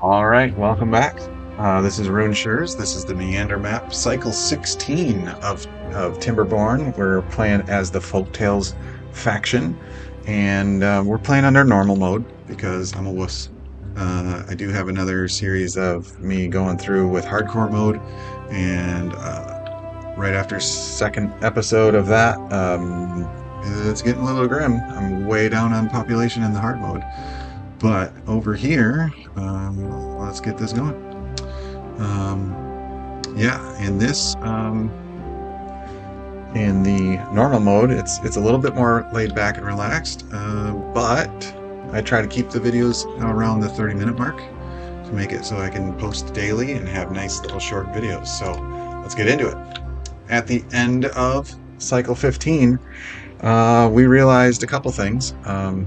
All right, welcome back. Uh, this is Roon RoonShurs. This is the Meander map, cycle 16 of, of Timberborn. We're playing as the Folktails faction, and uh, we're playing under normal mode because I'm a wuss. Uh, I do have another series of me going through with hardcore mode, and uh, right after second episode of that, um, it's getting a little grim. I'm way down on population in the hard mode. But over here, um, let's get this going. Um, yeah, in this, um, in the normal mode, it's it's a little bit more laid back and relaxed. Uh, but I try to keep the videos around the 30 minute mark to make it so I can post daily and have nice little short videos. So let's get into it. At the end of cycle 15, uh, we realized a couple things. Um,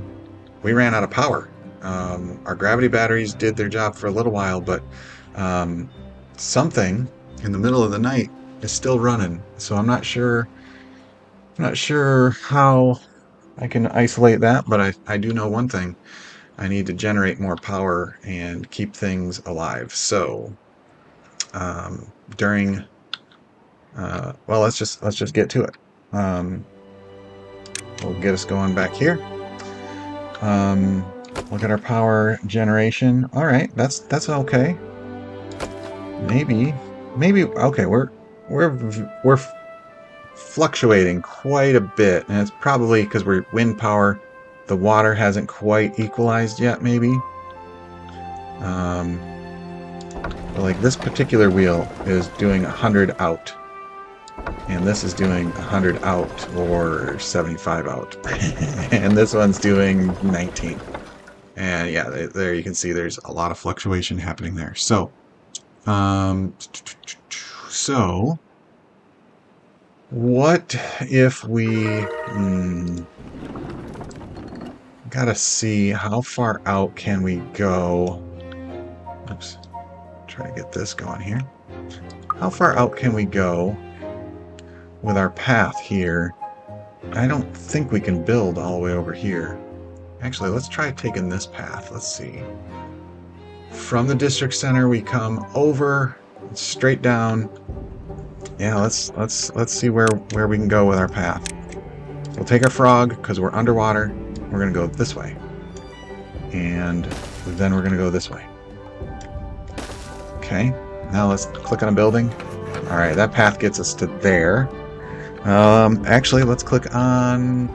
we ran out of power um, our gravity batteries did their job for a little while, but um, something in the middle of the night is still running. So I'm not sure. I'm not sure how I can isolate that, but I, I do know one thing. I need to generate more power and keep things alive. So um, during, uh, well, let's just let's just get to it. Um, we'll get us going back here. Um, Look at our power generation. All right, that's that's okay. Maybe, maybe okay. We're we're we're fluctuating quite a bit, and it's probably because we're wind power. The water hasn't quite equalized yet, maybe. Um, but like this particular wheel is doing 100 out. And this is doing 100 out or 75 out. and this one's doing 19. And yeah, there you can see there's a lot of fluctuation happening there. So, um, so what if we hmm, gotta see how far out can we go? Oops, try to get this going here. How far out can we go with our path here? I don't think we can build all the way over here. Actually, let's try taking this path. Let's see. From the district center, we come over, straight down. Yeah, let's let's let's see where where we can go with our path. We'll take our frog because we're underwater. We're gonna go this way, and then we're gonna go this way. Okay. Now let's click on a building. All right, that path gets us to there. Um, actually, let's click on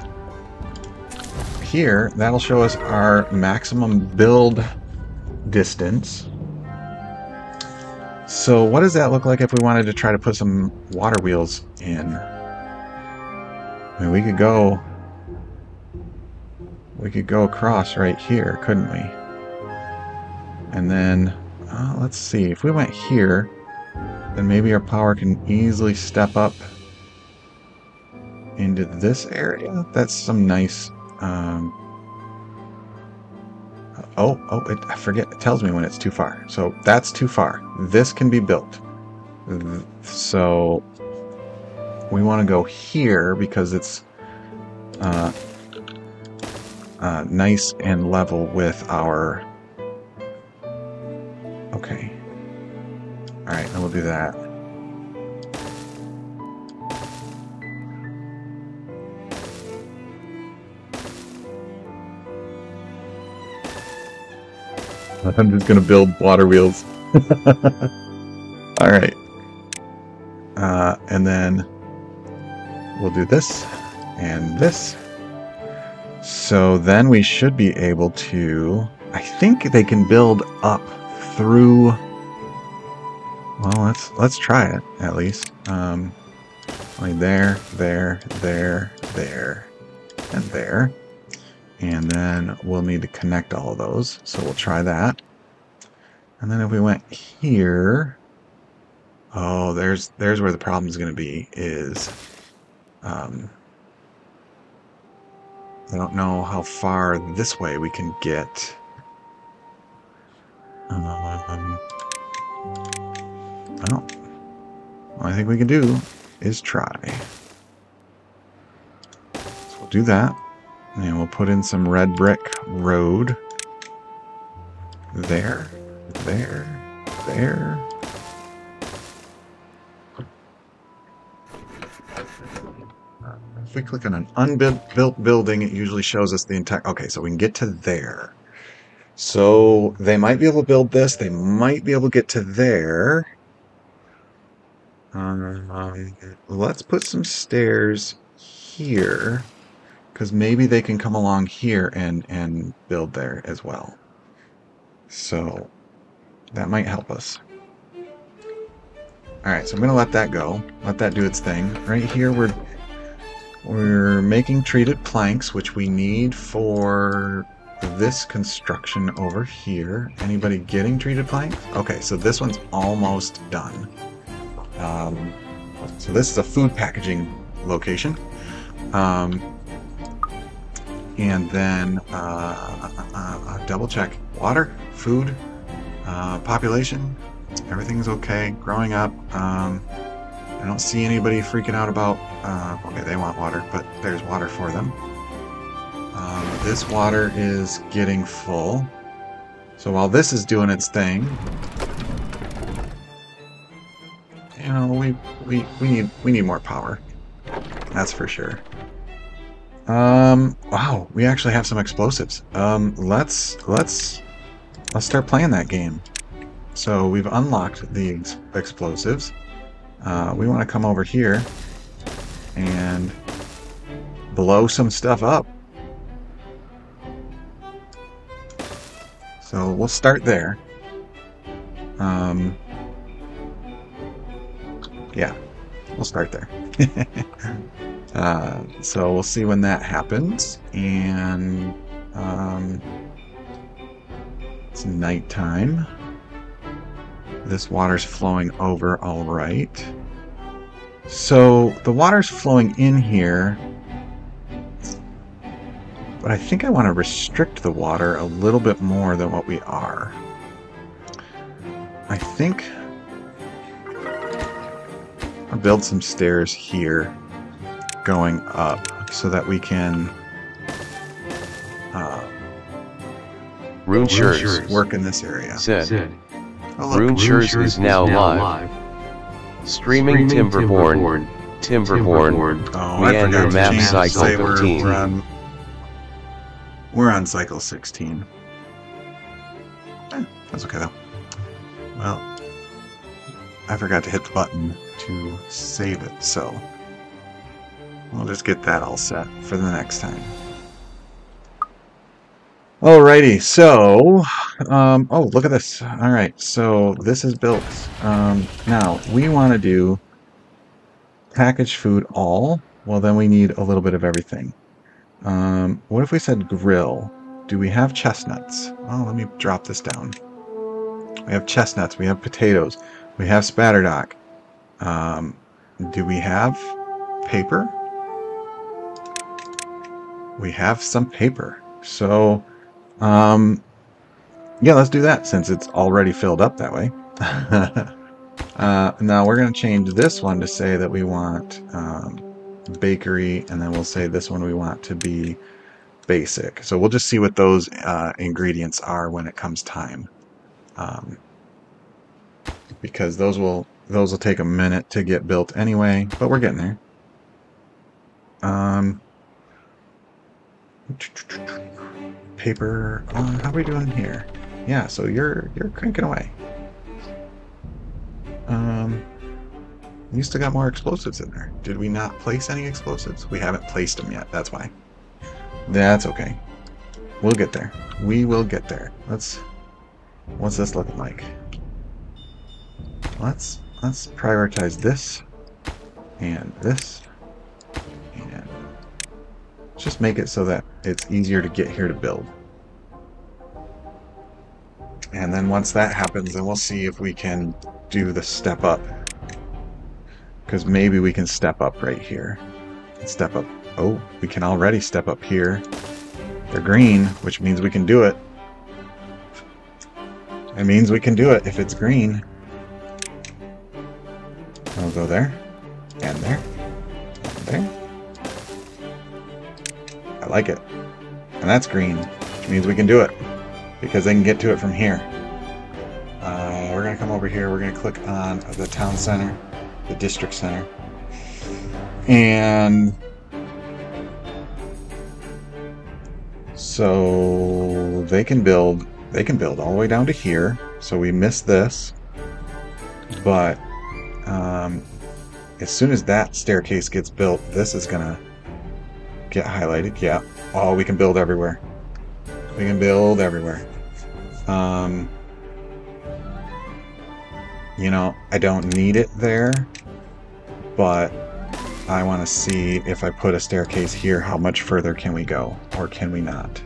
here, that'll show us our maximum build distance. So what does that look like if we wanted to try to put some water wheels in? I mean, we could go... We could go across right here, couldn't we? And then, uh, let's see, if we went here, then maybe our power can easily step up into this area. That's some nice um, oh, oh, it, I forget. It tells me when it's too far. So that's too far. This can be built. So we want to go here because it's uh, uh, nice and level with our... Okay. Alright, then we'll do that. I'm just gonna build water wheels. Alright. Uh, and then we'll do this and this. So then we should be able to... I think they can build up through... Well, let's let's try it, at least. Um, like there, there, there, there, and there. And then we'll need to connect all of those. So we'll try that. And then if we went here, oh, there's there's where the problem is going to be. Is um, I don't know how far this way we can get. Um, well, all I think we can do is try. So we'll do that. And we'll put in some red brick road there, there, there. If we click on an unbuilt building, it usually shows us the entire... Okay, so we can get to there. So they might be able to build this. They might be able to get to there. Um, let's put some stairs here because maybe they can come along here and, and build there as well. So that might help us. Alright, so I'm to let that go. Let that do its thing. Right here we're we're making treated planks, which we need for this construction over here. Anybody getting treated planks? Okay, so this one's almost done. Um, so this is a food packaging location. Um, and then uh, uh, uh, double check water, food, population, everything's okay. Growing up, um, I don't see anybody freaking out about, uh, okay, they want water, but there's water for them. Um, this water is getting full. So while this is doing its thing, you know, we, we, we need, we need more power. That's for sure. Um, wow, we actually have some explosives. Um, let's, let's, let's start playing that game. So we've unlocked the ex explosives. Uh, we want to come over here and blow some stuff up. So we'll start there. Um, yeah, we'll start there. uh, so we'll see when that happens. And um, it's nighttime. This water's flowing over all right. So the water's flowing in here, but I think I want to restrict the water a little bit more than what we are. I think I'll build some stairs here going up so that we can uh, RoonShurs work in this area. Said. said Oh, RoonShurs is now, live. Streaming, Streaming Timberborn, Timberborn, Timberborn. Oh, Meander Map Cycle 15. We're on, we're on cycle 16. Eh, that's okay though. Well, I forgot to hit the button to save it, so we'll just get that all set for the next time. Alrighty, so, um, oh, look at this. Alright, so this is built. Um, now, we want to do packaged food all. Well, then we need a little bit of everything. Um, what if we said grill? Do we have chestnuts? Oh, let me drop this down. We have chestnuts, we have potatoes, we have spatterdock. Um, do we have paper? We have some paper. So, um, yeah, let's do that since it's already filled up that way. uh, now we're going to change this one to say that we want um, bakery, and then we'll say this one we want to be basic. So we'll just see what those uh, ingredients are when it comes time. Um, because those will those will take a minute to get built anyway, but we're getting there. Um, paper. Uh, how are we doing here? Yeah, so you're you're cranking away. Um, you still got more explosives in there. Did we not place any explosives? We haven't placed them yet. That's why. That's okay. We'll get there. We will get there. Let's. What's this looking like? Let's let's prioritize this and this just make it so that it's easier to get here to build. And then once that happens, then we'll see if we can do the step up. Because maybe we can step up right here. Step up. Oh, we can already step up here. They're green, which means we can do it. It means we can do it if it's green. I'll go there, and there, and there like it. And that's green, which means we can do it. Because they can get to it from here. Uh, we're going to come over here. We're going to click on the town center, the district center. And so they can build they can build all the way down to here. So we miss this. But um, as soon as that staircase gets built, this is going to get highlighted. Yeah. Oh, we can build everywhere. We can build everywhere. Um, you know, I don't need it there, but I want to see if I put a staircase here, how much further can we go, or can we not?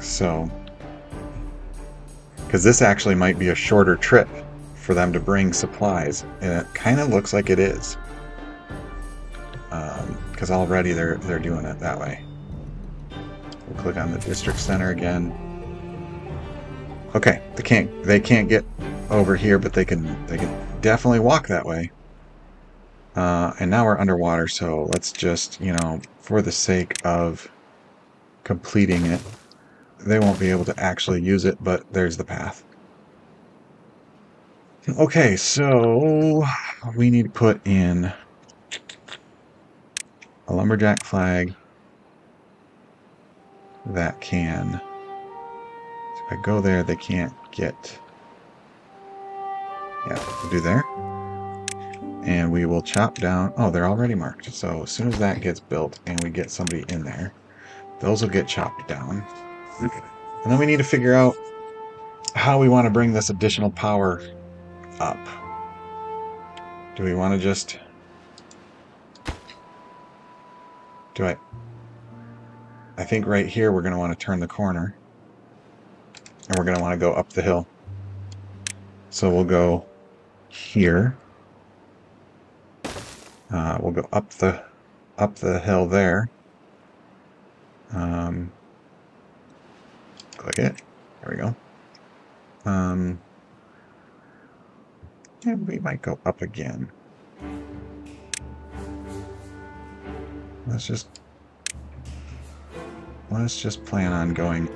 So, because this actually might be a shorter trip for them to bring supplies, and it kind of looks like it is. Because already they're they're doing it that way. We'll click on the district center again. Okay, they can't they can't get over here, but they can they can definitely walk that way. Uh, and now we're underwater, so let's just, you know, for the sake of completing it, they won't be able to actually use it, but there's the path. Okay, so we need to put in a lumberjack flag that can, so if I go there, they can't get, yeah, we'll do there. And we will chop down, oh, they're already marked. So as soon as that gets built and we get somebody in there, those will get chopped down. And then we need to figure out how we want to bring this additional power up. Do we want to just... Do I... I think right here we're going to want to turn the corner. And we're going to want to go up the hill. So we'll go here. Uh, we'll go up the up the hill there. Um, click it. There we go. Um, and we might go up again. Let's just let's just plan on going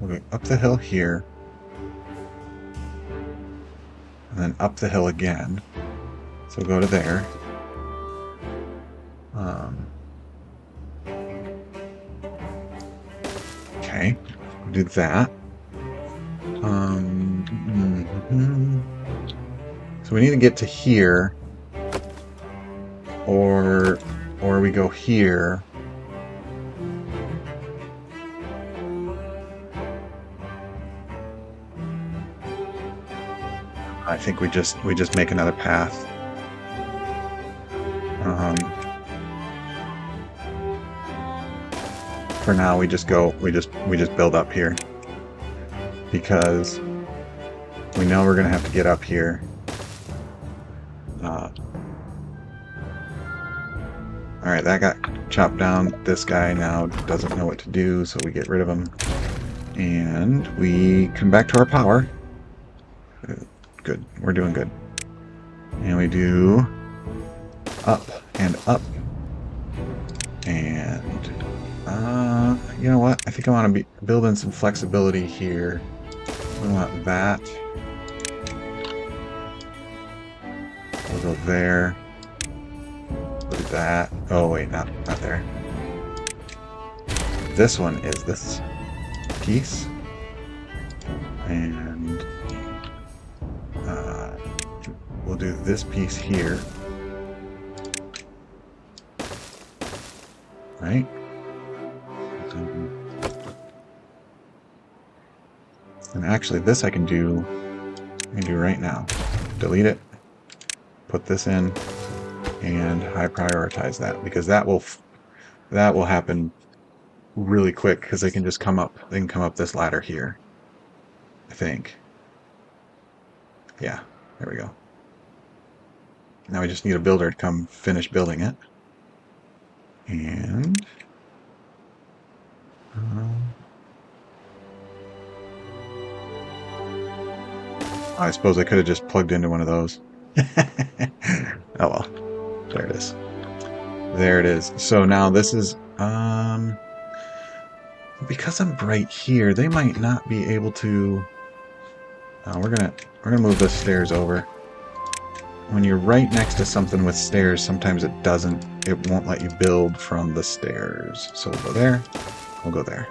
we'll go up the hill here. And then up the hill again. So go to there. Um, okay do that. Um, mm -hmm. so we need to get to here or or we go here. I think we just we just make another path. Um, for now, we just go we just we just build up here because we know we're gonna have to get up here. Alright, that got chopped down. This guy now doesn't know what to do, so we get rid of him. And we come back to our power. Good. We're doing good. And we do up and up. And, uh, you know what? I think I want to be building some flexibility here. We want that. We'll go there that. Oh wait, not not there. This one is this piece, and uh, we'll do this piece here, right? And actually, this I can do. I can do right now. Delete it. Put this in and I prioritize that because that will that will happen really quick because they can just come up they can come up this ladder here I think. Yeah there we go. Now we just need a builder to come finish building it. And um, I suppose I could have just plugged into one of those There it is. So now this is, um, because I'm right here, they might not be able to... Uh, we're gonna we're gonna move the stairs over. When you're right next to something with stairs, sometimes it doesn't, it won't let you build from the stairs. So we'll go there, we'll go there.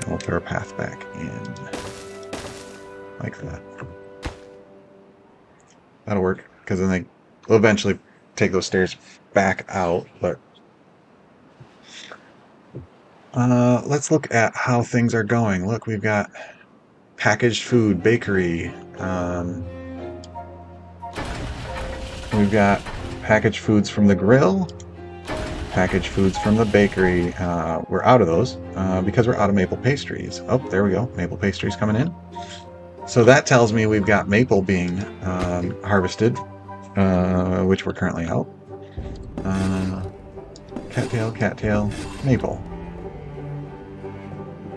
And we'll put our path back in. Like that. That'll work, because then they will eventually take those stairs back out, but uh, let's look at how things are going. Look, we've got packaged food, bakery. Um, we've got packaged foods from the grill, packaged foods from the bakery. Uh, we're out of those uh, because we're out of maple pastries. Oh, there we go. Maple pastries coming in. So that tells me we've got maple being um, harvested, uh, which we're currently out. Uh, cattail, cattail, maple.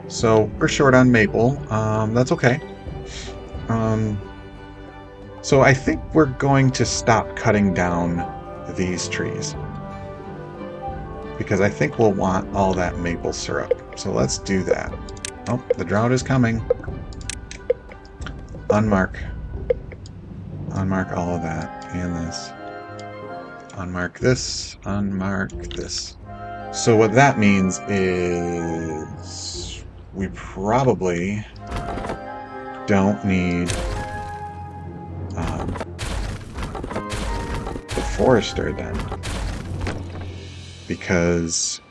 So we're short on maple. Um, that's okay. Um, so I think we're going to stop cutting down these trees. Because I think we'll want all that maple syrup. So let's do that. Oh, the drought is coming. Unmark. Unmark all of that. And this. Unmark this. Unmark this. So what that means is we probably don't need um, the forester then because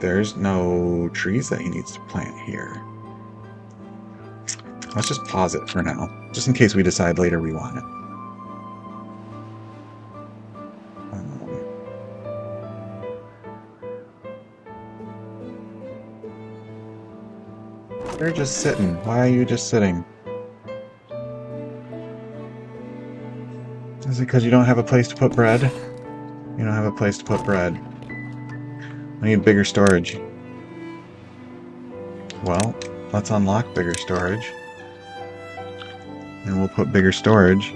there's no trees that he needs to plant here. Let's just pause it for now, just in case we decide later we want it. You're just sitting. Why are you just sitting? Is it because you don't have a place to put bread? You don't have a place to put bread. I need bigger storage. Well, let's unlock bigger storage. And we'll put bigger storage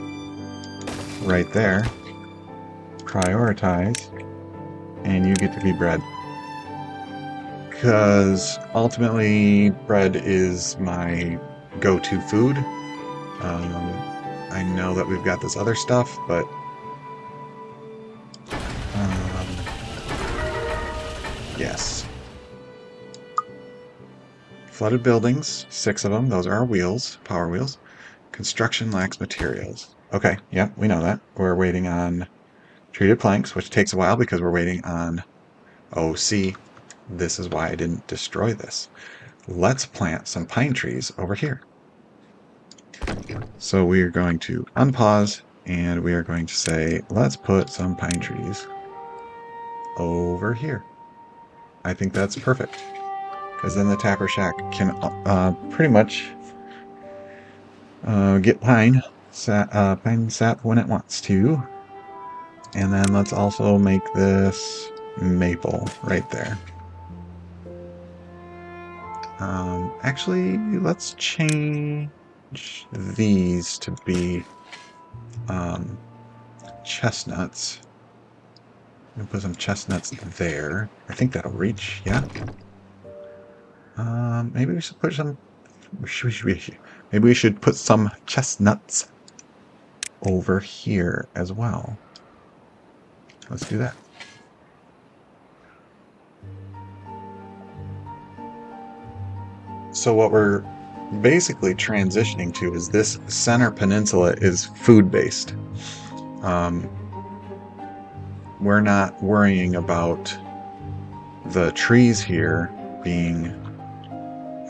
right there. Prioritize. And you get to be bread because ultimately bread is my go-to food. Um, I know that we've got this other stuff, but um, yes. Flooded buildings, six of them. Those are our wheels, power wheels. Construction lacks materials. Okay, yeah, we know that. We're waiting on treated planks, which takes a while because we're waiting on OC, this is why I didn't destroy this. Let's plant some pine trees over here. So we are going to unpause and we are going to say, let's put some pine trees over here. I think that's perfect. Because then the Tapper Shack can uh, pretty much uh, get pine, sap, uh, pine sap when it wants to. And then let's also make this maple right there. Um, actually, let's change these to be um, chestnuts. I'm put some chestnuts there. I think that'll reach, yeah. Um, maybe we should put some. Maybe we should put some chestnuts over here as well. Let's do that. So what we're basically transitioning to is this center peninsula is food-based. Um, we're not worrying about the trees here being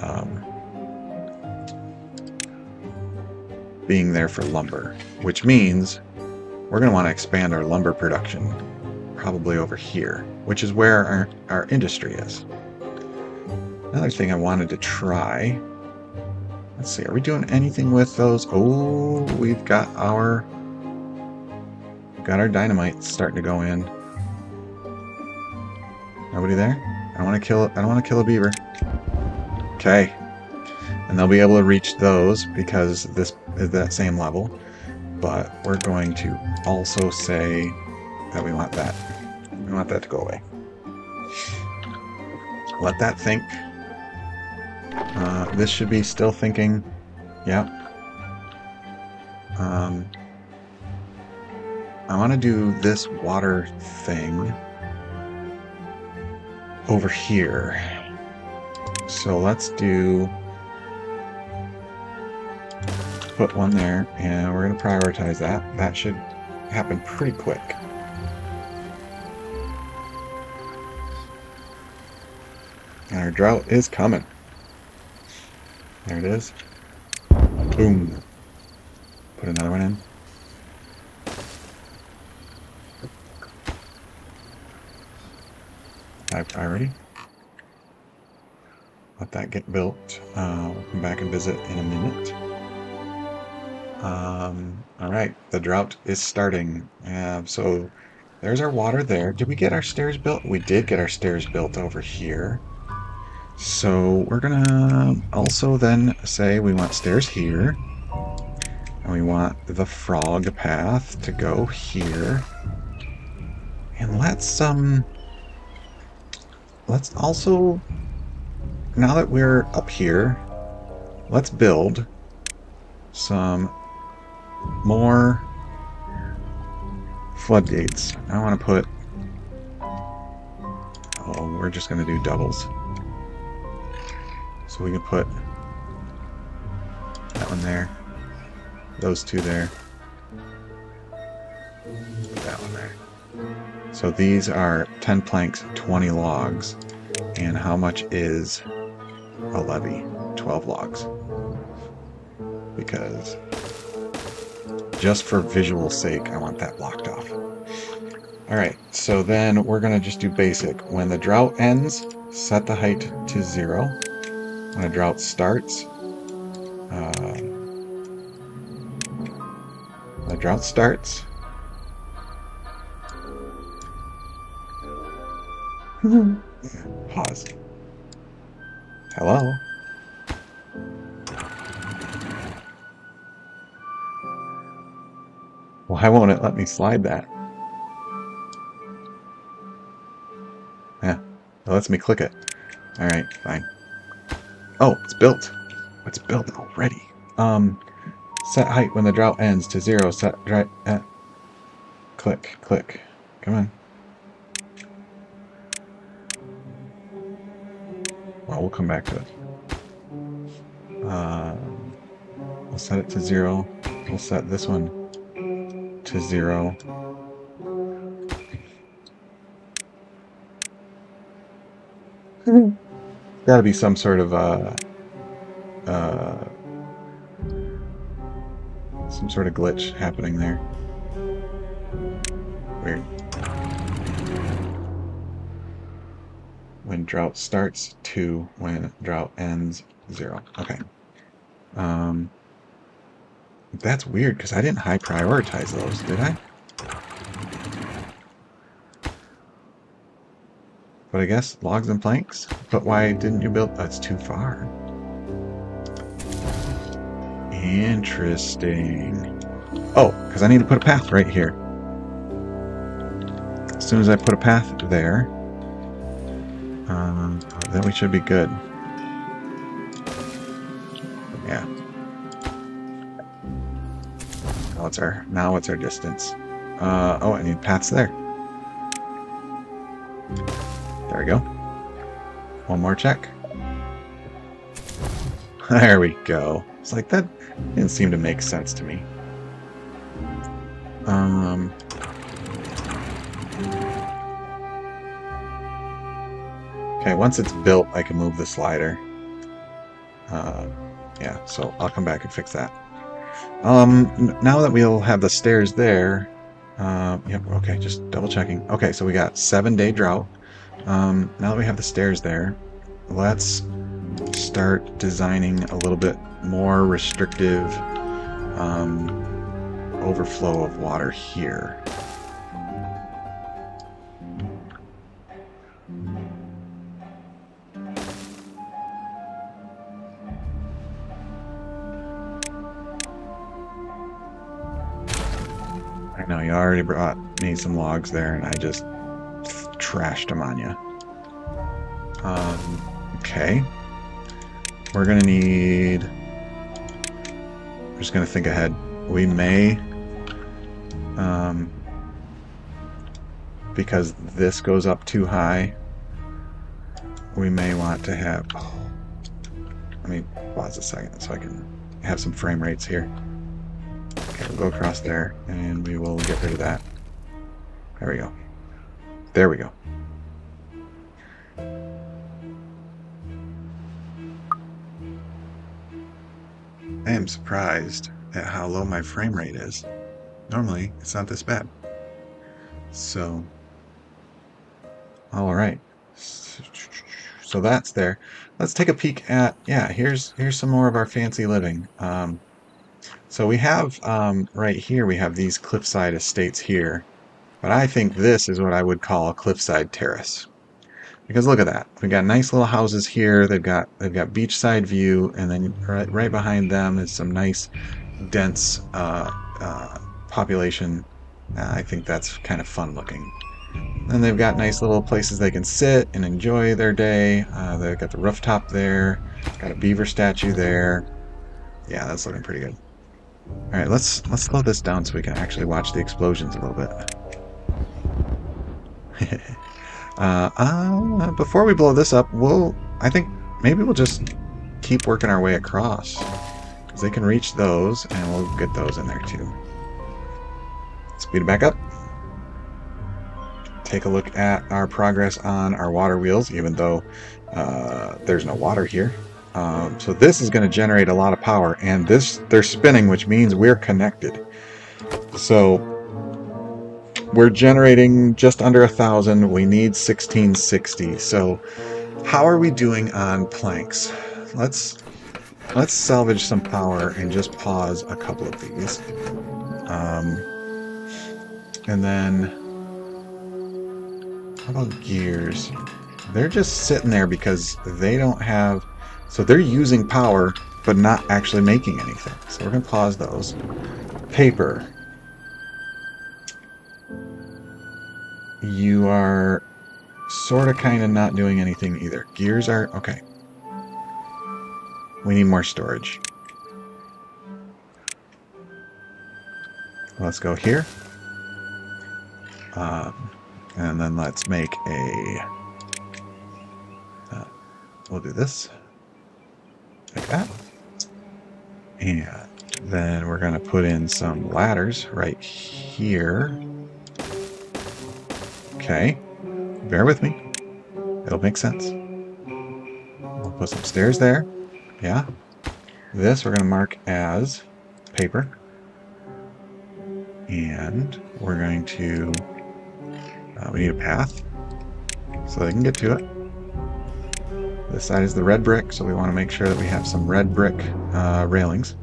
um, being there for lumber, which means we're going to want to expand our lumber production probably over here, which is where our, our industry is. Another thing I wanted to try. Let's see, are we doing anything with those? Oh, we've got our got our dynamite starting to go in. Nobody there? I don't want to kill I don't want to kill a beaver. Okay. And they'll be able to reach those because this is that same level. But we're going to also say that we want that. We want that to go away. let that think. Uh, this should be still thinking. Yep. Um, I want to do this water thing over here. So let's do put one there and we're going to prioritize that. That should happen pretty quick. And our drought is coming. There it is. Boom. Put another one in. Priority. Let that get built. Uh, we'll come back and visit in a minute. Um, all right, the drought is starting. Uh, so there's our water there. Did we get our stairs built? We did get our stairs built over here. So we're gonna also then say we want stairs here. And we want the frog path to go here. And let's um let's also now that we're up here, let's build some more floodgates. I want to put oh, we're just going to do doubles. So we can put that one there, those two there, that one there. So these are 10 planks, 20 logs. And how much is a levee? 12 logs. Because just for visual sake, I want that blocked off. Alright, so then we're to just do basic. When the drought ends, set the height to zero when a drought starts. Uh, the drought starts. Pause. Hello? Why won't it let me slide that? Yeah, it lets me click it. Alright, fine. Oh, it's built. It's built already. Um, set height when the drought ends to zero. Set dry. Uh, click, click. Come on. Well, we'll come back to it. Uh, we'll set it to zero. We'll set this one to zero. Got to be some sort of uh, uh, some sort of glitch happening there. Weird. When drought starts, two. When drought ends, zero. Okay. Um, that's weird because I didn't high prioritize those, did I? But I guess logs and planks? But why didn't you build? That's too far. Interesting. Oh, because I need to put a path right here. As soon as I put a path there, um, then we should be good. Yeah. Now what's our now what's our distance? Uh, oh, I need paths there. There we go. One more check. There we go. It's like that didn't seem to make sense to me. Um. Okay, once it's built, I can move the slider. Uh, yeah, so I'll come back and fix that. Um, now that we'll have the stairs there, uh, yep, okay, just double checking. Okay, so we got seven day drought. Um, now that we have the stairs there, let's start designing a little bit more restrictive um, overflow of water here. I know you already brought me some logs there and I just on you. Um, okay. We're to need... I'm just to think ahead. We may... Um, because this goes up too high, we may want to have... Oh, let me pause a second so I can have some frame rates here. Okay, we'll go across there, and we will get rid of that. There we go. There we go. I am surprised at how low my frame rate is. Normally, it's not this bad. So, all right. So that's there. Let's take a peek at, yeah, here's here's some more of our fancy living. Um, so we have, um, right here, we have these cliffside estates here. But I think this is what I would call a cliffside terrace. Because look at that. We've got nice little houses here. They've got they've got beachside view, and then right, right behind them is some nice, dense uh, uh, population. Uh, I think that's kind of fun looking. And they've got nice little places they can sit and enjoy their day. Uh, they've got the rooftop there. Got a beaver statue there. Yeah, that's looking pretty good. All right, let's let's slow this down so we can actually watch the explosions a little bit. uh, uh, before we blow this up, we'll I think maybe we'll just keep working our way across because they can reach those, and we'll get those in there too. Speed it back up. Take a look at our progress on our water wheels, even though uh, there's no water here. Um, so this is going to generate a lot of power, and this they're spinning, which means we're connected. So we're generating just under a thousand. We need 1660. So how are we doing on planks? Let's let's salvage some power and just pause a couple of these. Um, and then how about gears? They're just sitting there because they don't have so they're using power, but not actually making anything. So we're to pause those. Paper. You are sort of kind of not doing anything either. Gears are... Okay. We need more storage. Let's go here. Um, and then let's make a... Uh, we'll do this like that. And then we're going to put in some ladders right here. Okay. Bear with me. It'll make sense. We'll put some stairs there. Yeah. This we're going to mark as paper. And we're going to... Uh, we need a path so they can get to it. This side is the red brick, so we want to make sure that we have some red brick uh, railings.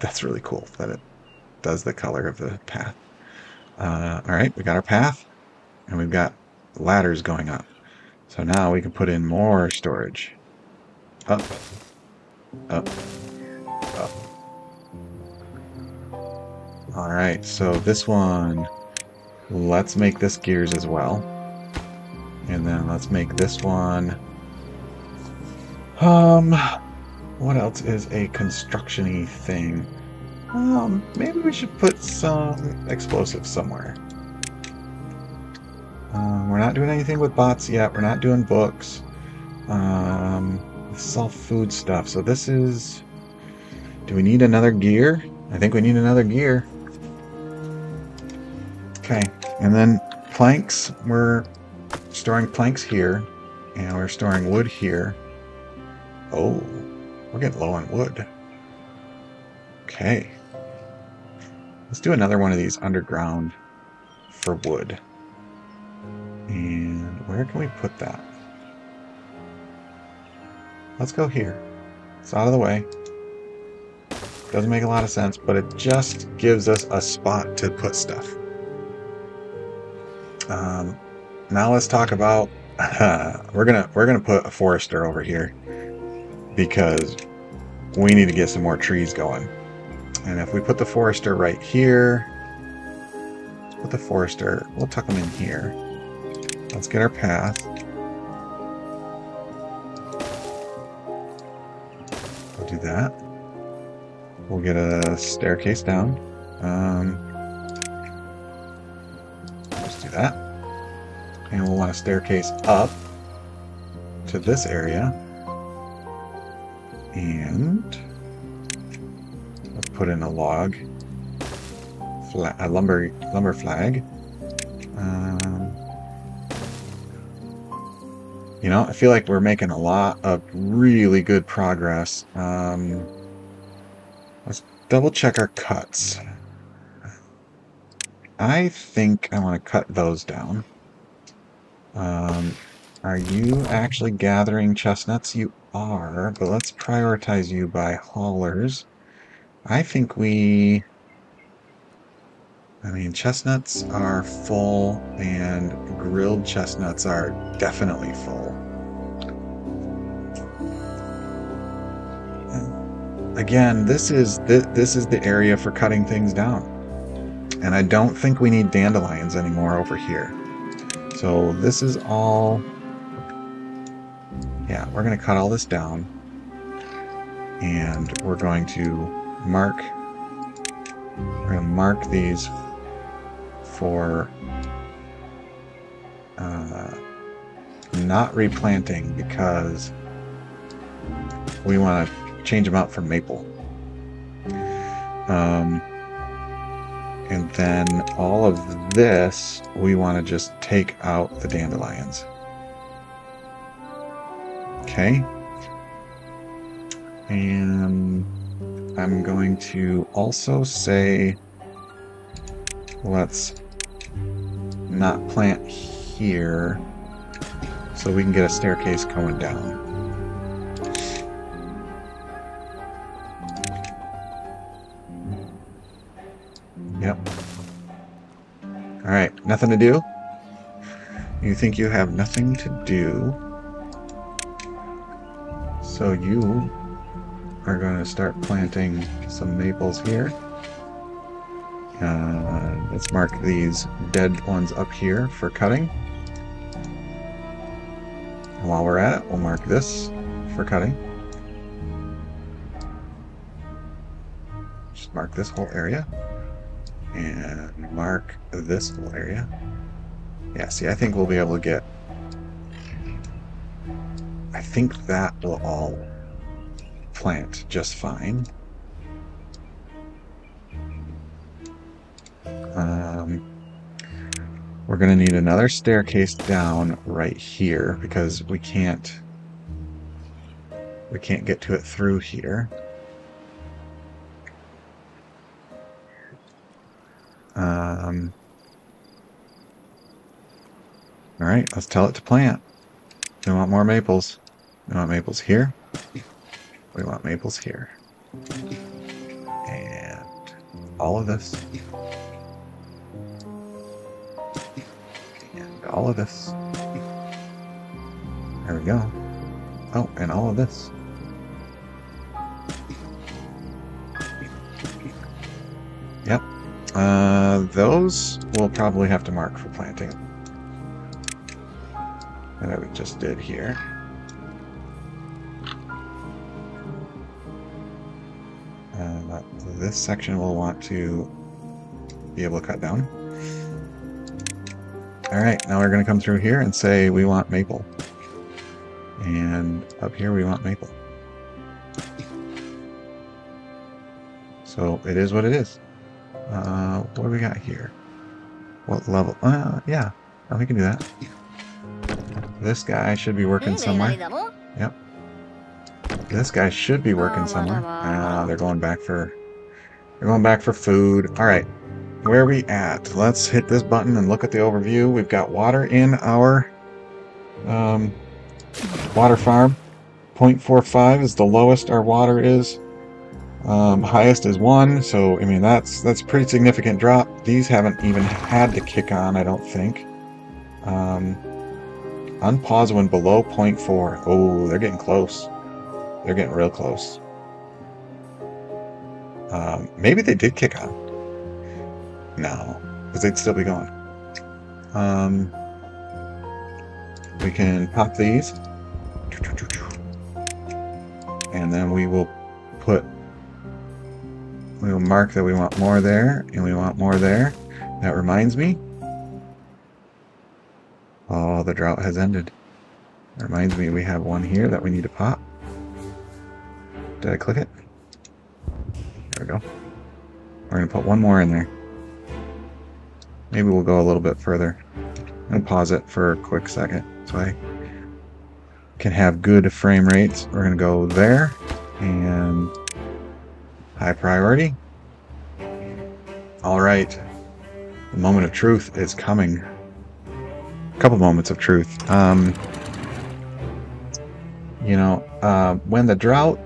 That's really cool that it does the color of the path. Uh, all right, we got our path, and we've got ladders going up. So now we can put in more storage. Up, up, up. All right, so this one, let's make this gears as well. And then let's make this one um, what else is a construction-y thing? Um, maybe we should put some explosives somewhere. Um, we're not doing anything with bots yet. We're not doing books. Um, this is all food stuff. So this is... Do we need another gear? I think we need another gear. Okay, and then planks. We're storing planks here, and we're storing wood here. Oh, we're getting low on wood. Okay. Let's do another one of these underground for wood. And where can we put that? Let's go here. It's out of the way. Doesn't make a lot of sense, but it just gives us a spot to put stuff. Um, now let's talk about. We're gonna we're gonna put a forester over here because we need to get some more trees going. And if we put the forester right here, put the forester, we'll tuck them in here. Let's get our path. We'll do that. We'll get a staircase down. Um, let's do that. And we'll want a staircase up to this area. And let's put in a log, a lumber, lumber flag. You know, I feel like we're making a lot of really good progress. Um, let's double check our cuts. I think I want to cut those down. Um, are you actually gathering chestnuts? You are, but let's prioritize you by haulers. I think we... I mean, chestnuts are full, and grilled chestnuts are definitely full. Again, this is th this is the area for cutting things down. And I don't think we need dandelions anymore over here. So this is all yeah, we're going to cut all this down and we're going to mark we're going to mark these for uh, not replanting because we want to change them out for maple. Um, and then all of this, we want to just take out the dandelions. Okay. And I'm going to also say let's not plant here so we can get a staircase going down. Yep. Alright, nothing to do? You think you have nothing to do? So you are going to start planting some maples here. Uh, let's mark these dead ones up here for cutting. And while we're at it, we'll mark this for cutting. Just mark this whole area. And mark this whole area. Yeah, see, I think we'll be able to get I think that will all plant just fine. We're going to need another staircase down right here because we can't we can't get to it through here. Um, all right, let's tell it to plant. We want more maples. We want maples here. We want maples here. And all of this. All of this. There we go. Oh, and all of this. Yep. Uh, those we'll probably have to mark for planting. That we just did here. this section we'll want to be able to cut down. Alright, now we're going to come through here and say we want maple. And up here we want maple. So it is what it is. Uh, what do we got here? What level? Uh, yeah, oh, we can do that. This guy should be working somewhere. Yep. This guy should be working somewhere. Ah, they're going back for They're going back for food. All right, where are we at? Let's hit this button and look at the overview. We've got water in our um, water farm. 0.45 is the lowest our water is. Um, highest is one, so I mean that's that's pretty significant drop. These haven't even had to kick on, I don't think. Um, unpause when below 0.4. Oh, they're getting close. They're getting real close. Um, maybe they did kick on. No, because they'd still be gone. Um, we can pop these. And then we will put, we will mark that we want more there, and we want more there. That reminds me. Oh, the drought has ended. That reminds me we have one here that we need to pop. Did I click it? There we go. We're going to put one more in there. Maybe we'll go a little bit further. To pause it for a quick second so I can have good frame rates. We're going to go there and high priority. All right. The moment of truth is coming. A couple moments of truth. Um, you know, uh, when the drought,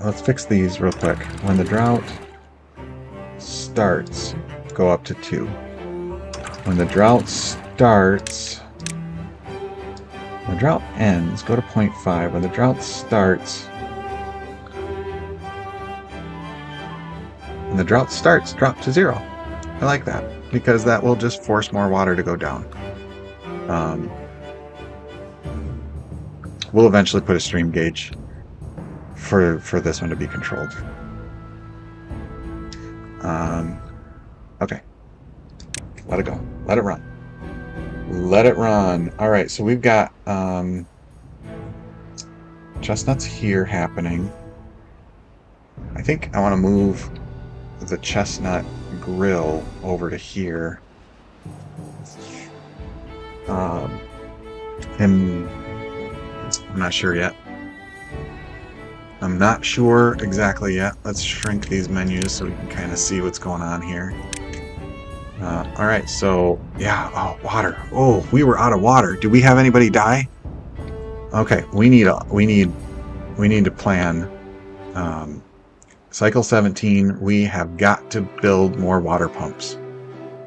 let's fix these real quick. When the drought starts, go up to two. When the drought starts, the drought ends, go to 0.5. When the drought starts, when the drought starts, drop to zero. I like that because that will just force more water to go down. Um, we'll eventually put a stream gauge for for this one to be controlled. Um, okay. Let it go. Let it run. Let it run. All right, so we've got um, chestnuts here happening. I think I want to move the chestnut grill over to here. Um, and I'm not sure yet. I'm not sure exactly yet. Let's shrink these menus so we can kind of see what's going on here. Uh, all right, so yeah, oh, water. Oh, we were out of water. Do we have anybody die? Okay, we need a we need we need to plan. Um, cycle 17. We have got to build more water pumps.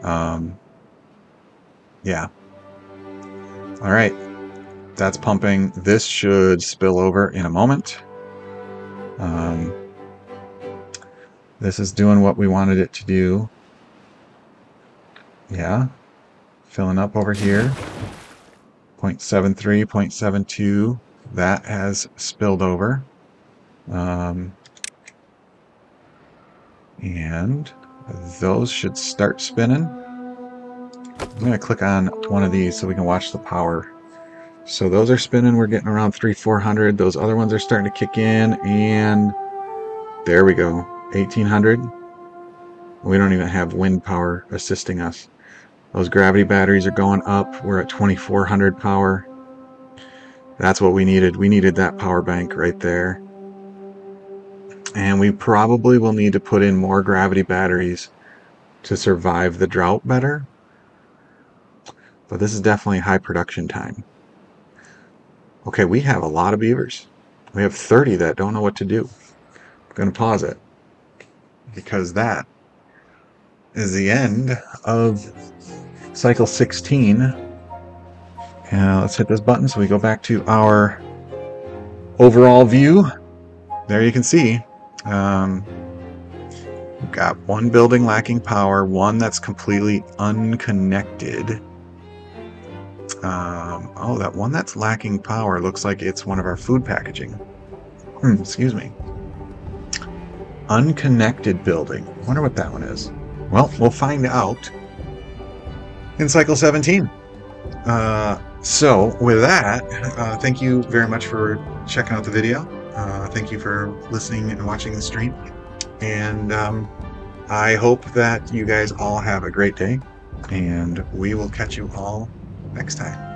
Um, yeah. All right, that's pumping. This should spill over in a moment. Um, this is doing what we wanted it to do. Yeah. Filling up over here. 0.73, 0.72. That has spilled over. Um, and those should start spinning. I'm going to click on one of these so we can watch the power. So those are spinning. We're getting around 3 400. Those other ones are starting to kick in. And there we go. 1800. We don't even have wind power assisting us. Those gravity batteries are going up. We're at 2400 power. That's what we needed. We needed that power bank right there. And we probably will need to put in more gravity batteries to survive the drought better. But this is definitely high production time. Okay, we have a lot of beavers. We have 30 that don't know what to do. I'm going to pause it because that is the end of cycle 16. And let's hit this button so we go back to our overall view. There you can see um, we've got one building lacking power, one that's completely unconnected. Um, oh, that one that's lacking power looks like it's one of our food packaging. Hmm, excuse me. Unconnected building. Wonder what that one is. Well, we'll find out in cycle 17. Uh, so, with that, uh, thank you very much for checking out the video. Uh, thank you for listening and watching the stream. And um, I hope that you guys all have a great day. And we will catch you all next time.